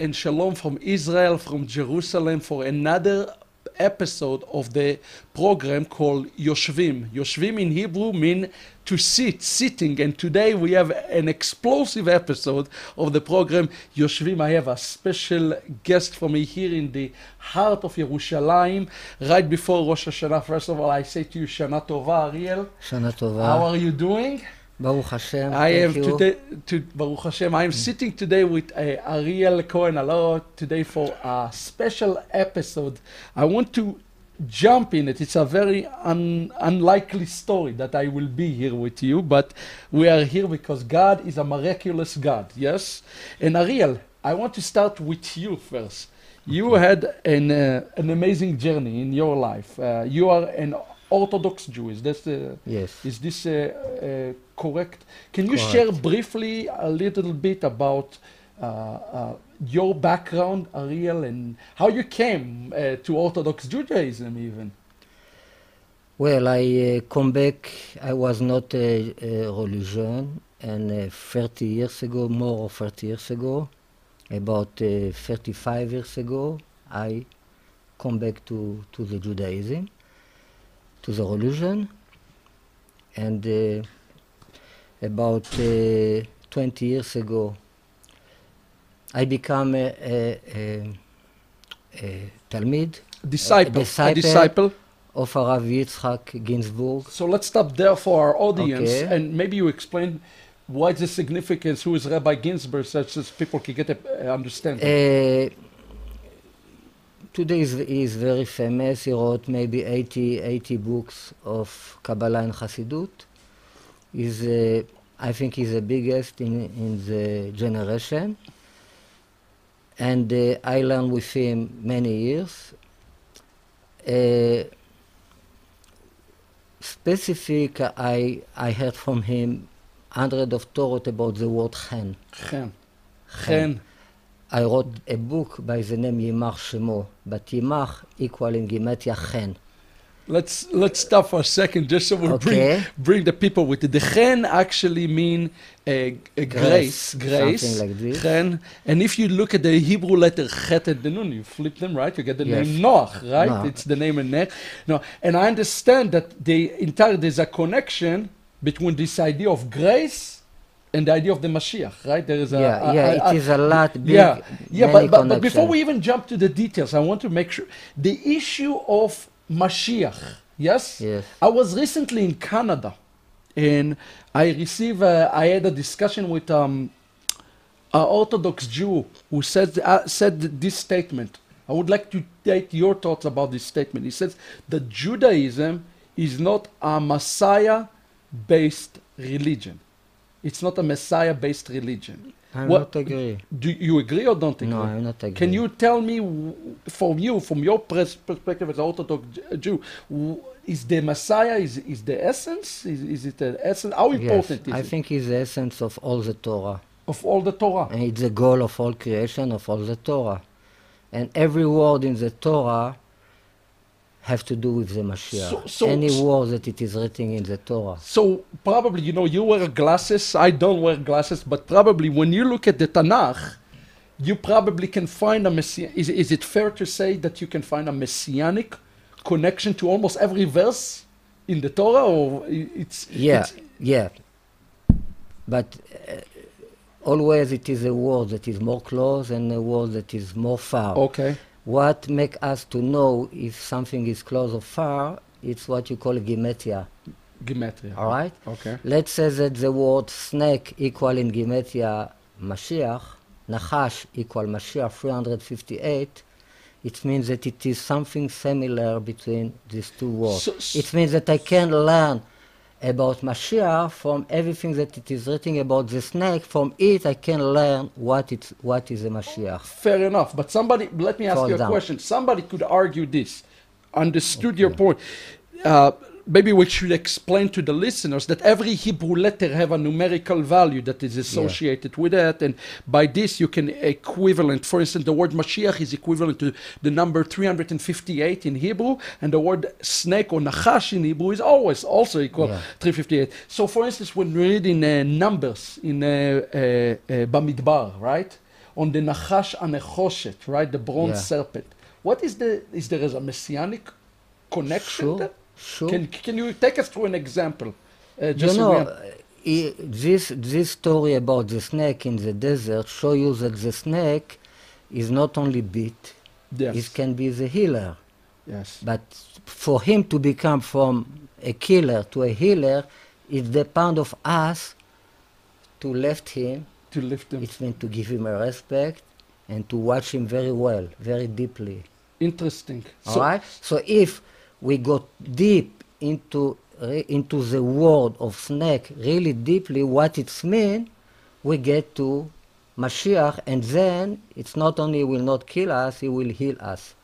and shalom from Israel, from Jerusalem, for another episode of the program called Yoshvim. Yoshvim in Hebrew mean to sit, sitting. And today we have an explosive episode of the program Yoshvim. I have a special guest for me here in the heart of Jerusalem, right before Rosh Hashanah. First of all, I say to you, Shana Tova, Ariel. Shana Tova. How are you doing? Baruch Hashem. I am today, to, Baruch Hashem, I am sitting today with uh, Ariel Cohen Alloro, today for a special episode. I want to jump in it. It's a very un unlikely story that I will be here with you, but we are here because God is a miraculous God, yes? And Ariel, I want to start with you first. You had an, uh, an amazing journey in your life. Uh, you are an Orthodox Jew, is this, uh, Yes. is this uh, uh, correct? Can you Correct. share briefly a little bit about uh, uh, your background, Ariel, and how you came to Orthodox Judaism, even? Well, I come back, I was not a, a religion, and uh, 30 years ago, more or 30 years ago, about uh, 35 years ago, I come back to, to the Judaism, to the religion, and uh, about uh, 20 years ago, I became a, a, a, a Talmid Disciple, a disciple. disciple. of Arav Yitzhak Ginsburgh. So let's stop there for our audience, Okay. and maybe you explain what's the significance, who is Rabbi Ginsburgh, such as people can get a uh, understanding. Uh, today is, is very famous. He wrote maybe 80, 80 books of Kabbalah and Hasidut. He's, uh, I think he's the biggest in, in the generation. And uh, I learned with him many years. Uh, specific, I, I heard from him hundred of Torah about the word chen. Chen. Chen. I wrote a book by the name Yimach Shemo, but Yimach equal in Gematria Chen. Let's let's stop for a second, just so we Okay. bring bring the people with it. The chen actually mean a, a grace, Grace, something like. Chen. And if you look at the Hebrew letter chet and nun, you flip them right, you get the Yes. name Noach, right? Noach. It's the name in there. No, and I understand that the entire there's a connection between this idea of grace and the idea of the Mashiach, right? There is a yeah, a- yeah, a- it is a lot big. yeah, yeah, but, but, but before we even jump to the details, I want to make sure the issue of Mashiach. Yes, Yes. I was recently in Canada, and I received. A, I had a discussion with um, an Orthodox Jew who said uh, said this statement. I would like to take your thoughts about this statement. He says that Judaism is not a Messiah-based religion. It's not a Messiah-based religion. I What- not agree. Do you agree or don't agree? No, I not agree. Can you tell me, from you, from your perspective as an Orthodox Jew, is the Messiah is is the essence? Is, is it the essence? How Yes, important is I it think it's the essence of all the Torah. of all the Torah? And it's the goal of all creation, of all the Torah. And every word in the Torah have to do with the Mashiach. So- so- Any word that it is written in the Torah. So probably, you know, you wear glasses. I don't wear glasses, but probably when you look at the Tanakh, you probably can find a messiah. Is, is it fair to say that you can find a messianic connection to almost every verse in the Torah, or it's Yeah, it's- yeah. But uh, always it is a word that is more close and a word that is more far. okay. What make us to know if something is close or far, it's what you call gematria. Gematria. All right? Okay. Let's say that the word snake equal in gematria Mashiach, Nachash equal Mashiach 358, it means that it is something similar between these two words. So- it means that I can learn about Mashiach from everything that it is written about the snake. From it, I can learn what, it's, what is a Mashiach. Fair enough. But somebody, let me ask Fall you a down. question. Somebody could argue this. Understood your point. Uh, maybe we should explain to the listeners that every Hebrew letter have a numerical value that is associated with it, and by this you can equivalent. For instance, the word Mashiach is equivalent to the number 358 in Hebrew, and the word snake or Nachash in Hebrew is always also equal Yeah. 358. So, for instance, when we read in uh, Numbers in uh, uh, uh, Bamidbar, right? on the Nachash HaNechoshet, right? The bronze Yeah. serpent. What is the, is there is a messianic connection Sure, there? Sure. Can, can you take us through an example? Uh, you just so know, we uh, this this story about the snake in the desert show you that the snake is not only bit; yes. it can be the healer. yes. But for him to become from a killer to a healer, it depends of us to lift him. To lift him. It means to give him a respect and to watch him very well, very deeply. Interesting. All right. So if we go deep into re- into the word of snake really deeply, what it's mean, we get to Mashiach, and then it's not only will not kill us, he will heal us.